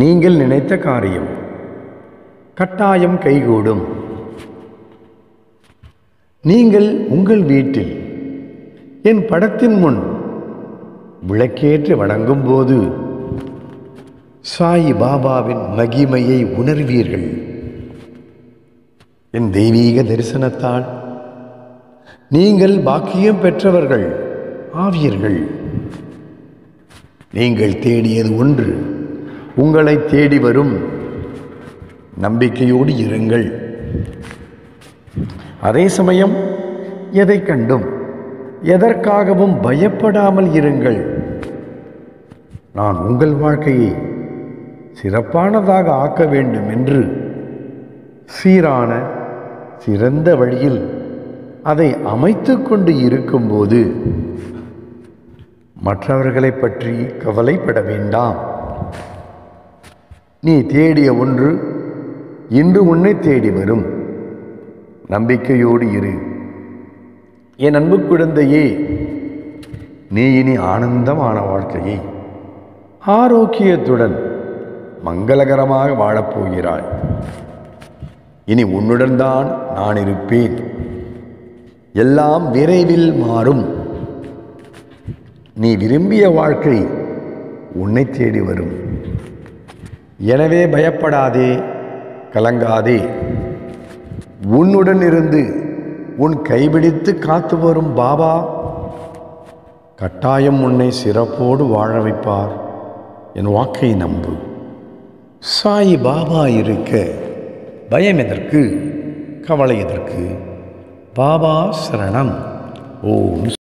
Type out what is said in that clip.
நீங்கள் நினைத்த காரியம். கட்டாயம் கைகூடும். நீங்கள் உங்கள் வீட்டில் என் படத்தின் முன் விளக்கேற்று வணங்கும் போது சாய் பாபாவின் மகிமையை உணர்வீர்கள். என் தெய்வீக தரிசனத்தால் நீங்கள் பாக்கியம் பெற்றவர்கள் ஆவீர்கள். நீங்கள் தேடியது ஒன்று உங்களை தேடி வரும். நம்பிக்கையோடு இருங்கள். அதே சமயம் எதை கண்டும் எதற்காகவும் பயப்படாமல் இருங்கள். நான் உங்கள் வாழ்க்கையை சிறப்பானதாக ஆக்க வேண்டும் என்று சீரான சிறந்த வழியில் அதை அமைத்து கொண்டு இருக்கும்போது மற்றவர்களை பற்றி கவலைப்பட வேண்டாம். நீ தேடிய ஒன்று இன்று உன்னை தேடி வரும். நம்பிக்கையோடு இரு. என் அன்பு குழந்தையே நீ இனி ஆனந்தமான வாழ்க்கையை ஆரோக்கியத்துடன் மங்களகரமாக வாழப்போகிறாய். இனி உன்னுடன் தான் நான் இருப்பேன். எல்லாம் விரைவில் மாறும். நீ விரும்பிய வாழ்க்கை உன்னை தேடி வரும். எனவே பயப்படாதே கலங்காதே. உன்னுடன் இருந்து உன் கைபிடித்து காத்து வரும் பாபா கட்டாயம் உன்னை சிறப்போடு வாழ வைப்பார். என் வாக்கை நம்பு. சாய் பாபா இருக்க பயம் எதற்கு? கவலை எதற்கு? பாபா சரணம். ஓம்